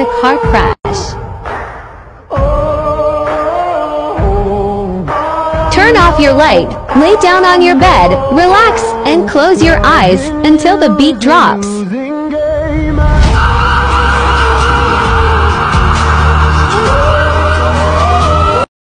in a car crash. Turn off your light, lay down on your bed, relax, and close your eyes until the beat drops.